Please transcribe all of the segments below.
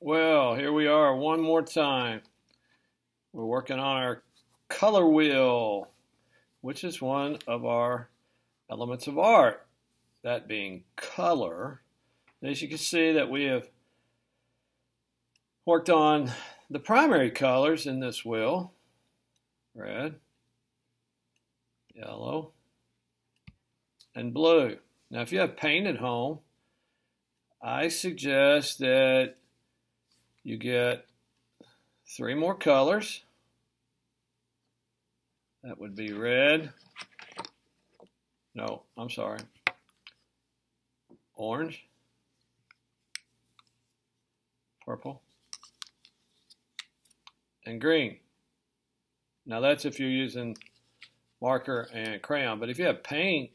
Well, here we are one more time. We're working on our color wheel, which is one of our elements of art, that being color. As you can see that we have worked on the primary colors in this wheel, red, yellow, and blue. Now if you have paint at home, I suggest that you get three more colors. That would be red. No, I'm sorry. Orange. Purple. And green. Now that's if you're using marker and crayon. But if you have paint,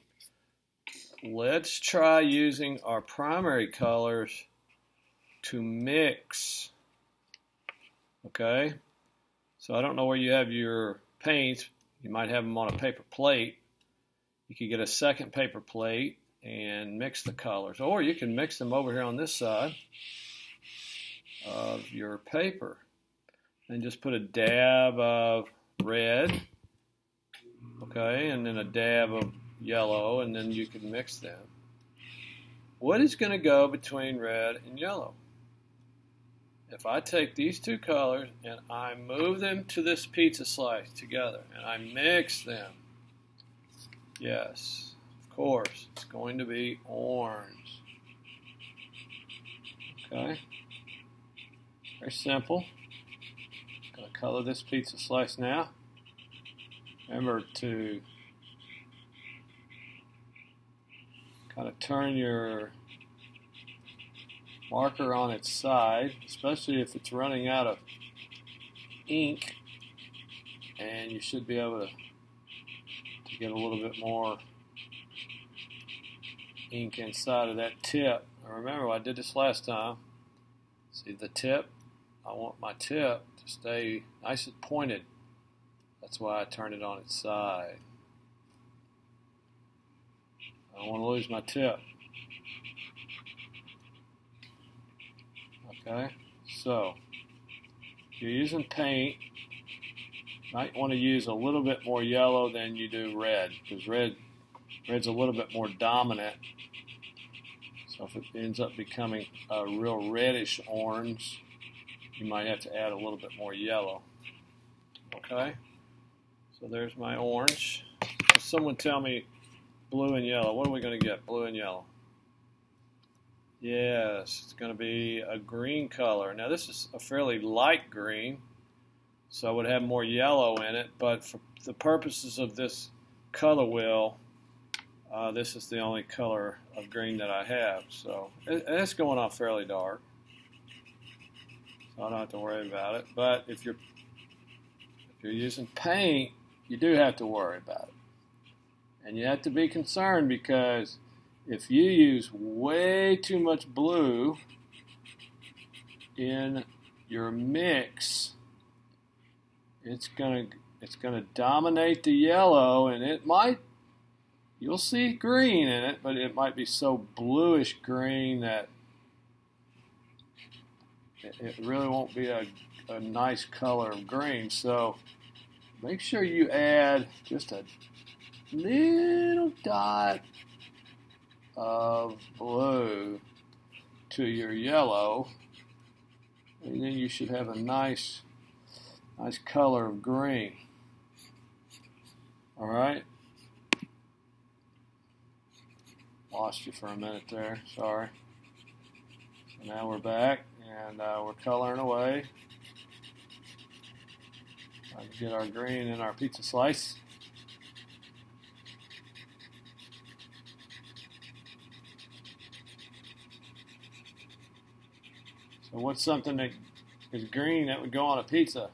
let's try using our primary colors to mix Okay, so I don't know where you have your paints. You might have them on a paper plate. You could get a second paper plate and mix the colors, or you can mix them over here on this side of your paper and just put a dab of red, okay, and then a dab of yellow, and then you can mix them. What is going to go between red and yellow? If I take these two colors and I move them to this pizza slice together and I mix them, yes, of course, it's going to be orange. Okay? Very simple. Gonna color this pizza slice now. Remember to kind of turn your marker on its side, especially if it's running out of ink, and you should be able to, to get a little bit more ink inside of that tip. Now remember, I did this last time. See the tip? I want my tip to stay nice and pointed. That's why I turned it on its side. I don't want to lose my tip. Okay, so if you're using paint, you might want to use a little bit more yellow than you do red because red red's a little bit more dominant. So if it ends up becoming a real reddish orange, you might have to add a little bit more yellow. Okay, so there's my orange. Someone tell me blue and yellow. What are we going to get? Blue and yellow. Yes, it's going to be a green color. Now this is a fairly light green, so I would have more yellow in it, but for the purposes of this color wheel, uh, this is the only color of green that I have. So it, it's going off fairly dark, so I don't have to worry about it. But if you're if you're using paint, you do have to worry about it, and you have to be concerned because if you use way too much blue in your mix, it's gonna it's gonna dominate the yellow, and it might you'll see green in it, but it might be so bluish green that it, really won't be a, a nice color of green. So make sure you add just a little dot of blue to your yellow. And then you should have a nice nice color of green. All right? Lost you for a minute there. Sorry. So now we're back and uh, we're coloring away. Trying to get our green in our pizza slice What's something that is green that would go on a pizza?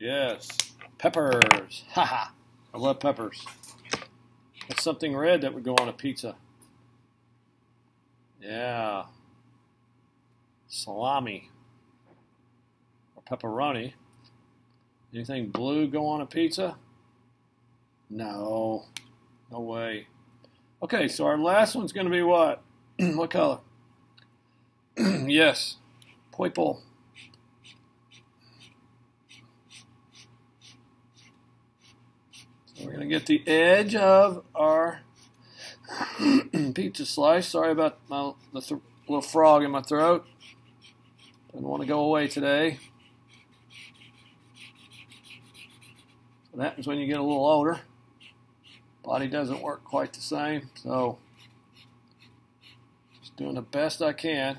Yes, peppers. Haha, I love peppers. What's something red that would go on a pizza? Yeah, salami or pepperoni. Anything blue go on a pizza? No, no way. Okay, so our last one's going to be what? what color? yes, Poiple. So we're going to get the edge of our pizza slice. Sorry about my little frog in my throat. Didn't want to go away today. That happens when you get a little older. Body doesn't work quite the same, so just doing the best I can.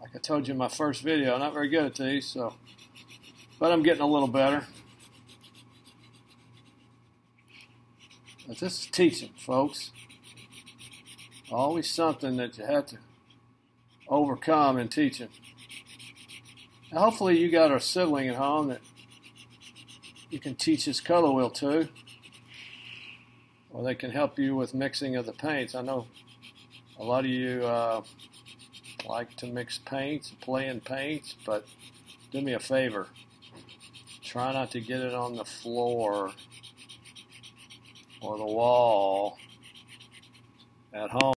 Like I told you in my first video, I'm not very good at these, so but I'm getting a little better. But this is teaching, folks. Always something that you have to overcome in teaching. Now, hopefully you got a sibling at home that you can teach this color wheel to. Or they can help you with mixing of the paints. I know a lot of you uh, like to mix paints, play in paints, but do me a favor. Try not to get it on the floor or the wall at home.